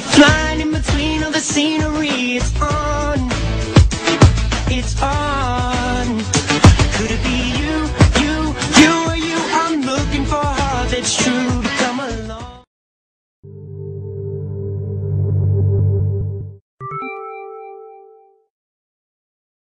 flying in between all the scenery. It's on, it's on. Could it be you, you, you, or you? I'm looking for a heart that's true.